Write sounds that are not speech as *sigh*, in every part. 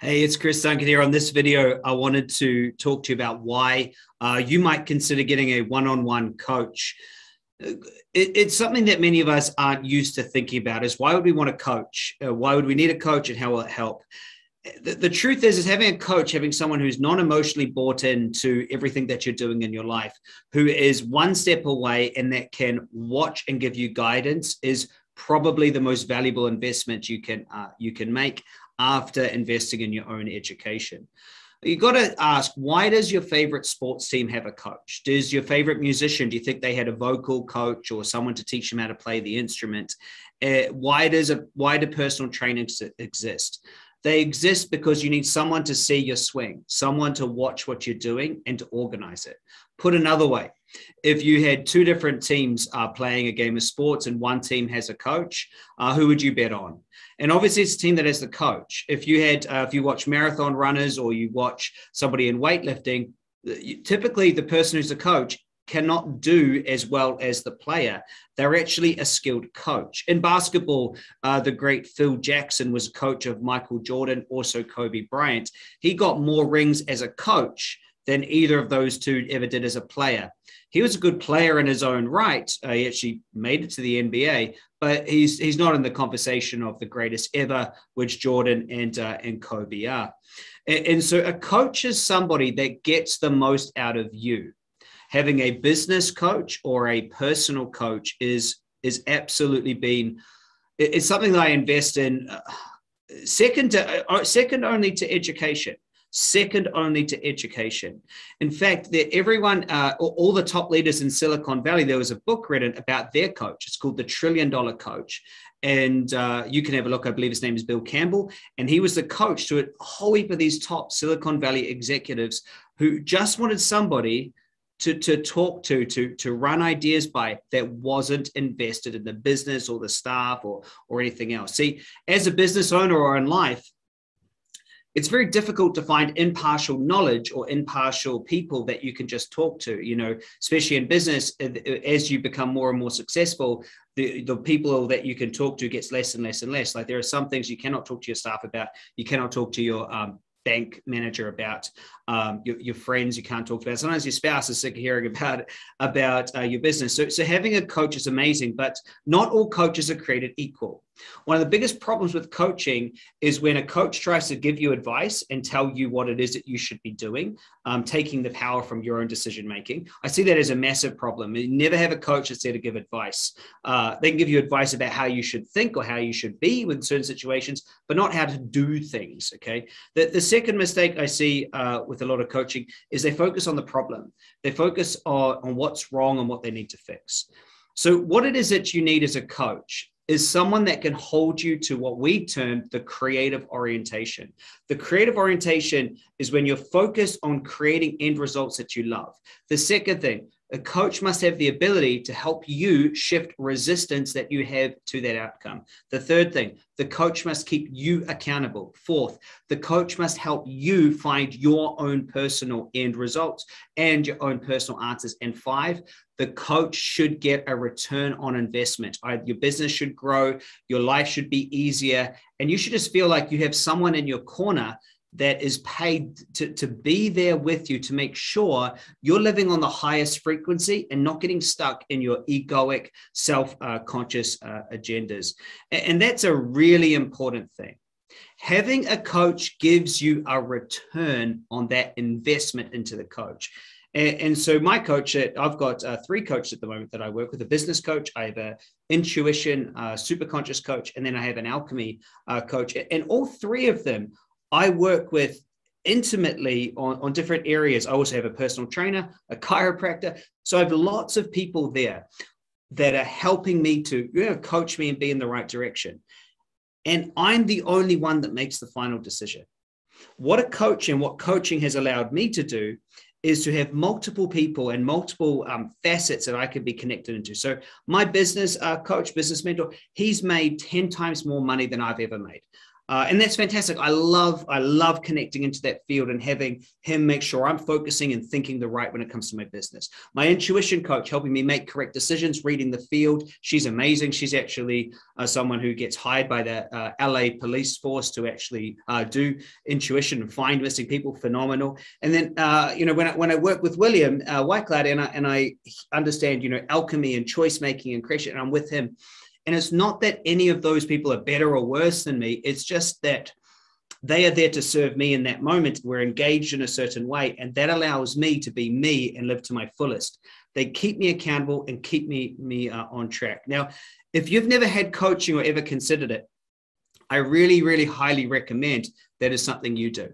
Hey, it's Chris Duncan here. On this video, I wanted to talk to you about why uh, you might consider getting a one on one coach. It, it's something that many of us aren't used to thinking about is why would we want a coach? Uh, why would we need a coach and how will it help? The, the truth is, is having a coach, having someone who's non emotionally bought into everything that you're doing in your life, who is one step away and that can watch and give you guidance is probably the most valuable investment you can uh, you can make after investing in your own education. You got to ask why does your favorite sports team have a coach? Does your favorite musician, do you think they had a vocal coach or someone to teach them how to play the instrument? Uh, why does a why do personal trainings exist? They exist because you need someone to see your swing, someone to watch what you're doing and to organize it. Put another way, if you had two different teams uh, playing a game of sports and one team has a coach, uh, who would you bet on? And obviously, it's a team that has the coach. If you had, uh, if you watch marathon runners or you watch somebody in weightlifting, typically the person who's the coach cannot do as well as the player. They're actually a skilled coach. In basketball, uh, the great Phil Jackson was a coach of Michael Jordan, also Kobe Bryant. He got more rings as a coach than either of those two ever did as a player. He was a good player in his own right. Uh, he actually made it to the NBA, but he's he's not in the conversation of the greatest ever, which Jordan and uh, and Kobe are. And, and so, a coach is somebody that gets the most out of you. Having a business coach or a personal coach is is absolutely been it's something that I invest in. Uh, second to uh, second only to education second only to education. In fact, everyone, uh, all the top leaders in Silicon Valley, there was a book written about their coach. It's called The Trillion Dollar Coach. And uh, you can have a look. I believe his name is Bill Campbell. And he was the coach to a whole heap of these top Silicon Valley executives who just wanted somebody to, to talk to, to, to run ideas by that wasn't invested in the business or the staff or, or anything else. See, as a business owner or in life, it's very difficult to find impartial knowledge or impartial people that you can just talk to you know especially in business as you become more and more successful the, the people that you can talk to gets less and less and less. Like there are some things you cannot talk to your staff about. You cannot talk to your um, bank manager about um, your, your, friends you can't talk about. Sometimes your spouse is sick of hearing *laughs* about about uh, your business. So, so having a coach is amazing but not all coaches are created equal one of the biggest problems with coaching is when a coach tries to give you advice and tell you what it is that you should be doing, um, taking the power from your own decision making. I see that as a massive problem. You never have a coach that's there to give advice. Uh, they can give you advice about how you should think or how you should be with certain situations, but not how to do things. Okay. The, the second mistake I see uh, with a lot of coaching is they focus on the problem, they focus on, on what's wrong and what they need to fix. So, what it is that you need as a coach is someone that can hold you to what we term the creative orientation. The creative orientation is when you're focused on creating end results that you love. The second thing, a coach must have the ability to help you shift resistance that you have to that outcome. The third thing, the coach must keep you accountable. Fourth, the coach must help you find your own personal end results and your own personal answers. And five, the coach should get a return on investment. Your business should grow, your life should be easier, and you should just feel like you have someone in your corner that is paid to, to be there with you to make sure you're living on the highest frequency and not getting stuck in your egoic, self uh, conscious agendas. And that's a really important thing. Having a coach gives you a return on that investment into the coach. And, and, so my coach, I've got uh, three coaches at the moment that I work with: a business coach, I have a intuition, uh, super conscious coach, and then I have an alchemy uh, coach. And all three of them I work with intimately on, on different areas. I also have a personal trainer, a chiropractor. So I have lots of people there that are helping me to you know, coach me and be in the right direction. And I'm the only one that makes the final decision. What a coach and what coaching has allowed me to do is to have multiple people and multiple um, facets that I could be connected into. So my business uh, coach, business mentor, he's made 10 times more money than I've ever made. Uh, and that's fantastic. I love, I love connecting into that field and having him make sure I'm focusing and thinking the right when it comes to my business. My intuition coach helping me make correct decisions, reading the field. She's amazing. She's actually uh, someone who gets hired by the uh, LA police force to actually uh, do intuition and find missing people. Phenomenal. And then, uh, you know, when I, when I work with William uh, Whitecloud and I, and I understand, you know, alchemy and choice making and creation, and I'm with him and it's not that any of those people are better or worse than me. It's just that they are there to serve me in that moment. We're engaged in a certain way, and that allows me to be me and live to my fullest. They keep me accountable and keep me me uh, on track. Now, if you've never had coaching or ever considered it, I really, really highly recommend that is something you do.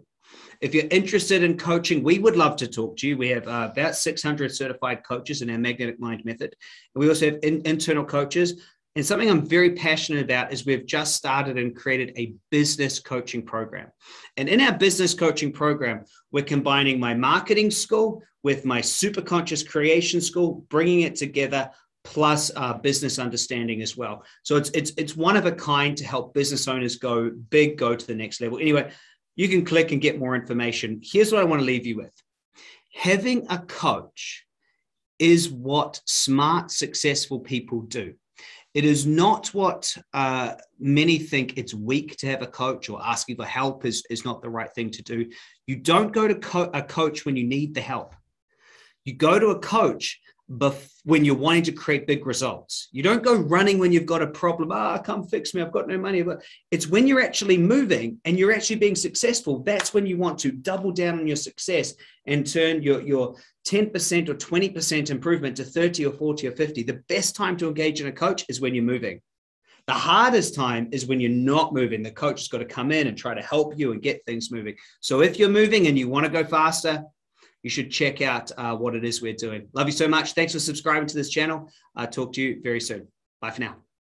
If you're interested in coaching, we would love to talk to you. We have uh, about 600 certified coaches in our Magnetic Mind Method. And we also have in, internal coaches. And something I'm very passionate about is we've just started and created a business coaching program. And in our business coaching program, we're combining my marketing school with my super conscious creation school, bringing it together plus uh, business understanding as well. So it's it's it's one of a kind to help business owners go big, go to the next level. Anyway, you can click and get more information. Here's what I want to leave you with: having a coach is what smart, successful people do. It is not what uh, many think it's weak to have a coach or asking for help is, is not the right thing to do. You don't go to co- a coach when you need the help. You go to a coach bef- when you're wanting to create big results. You don't go running when you've got a problem. Ah, come fix me. I've got no money. But it's when you're actually moving and you're actually being successful. That's when you want to double down on your success and turn your, your 10% or 20% improvement to 30 or 40 or 50. The best time to engage in a coach is when you're moving. The hardest time is when you're not moving. The coach has got to come in and try to help you and get things moving. So if you're moving and you want to go faster, you should check out uh, what it is we're doing. Love you so much. Thanks for subscribing to this channel. I'll talk to you very soon. Bye for now.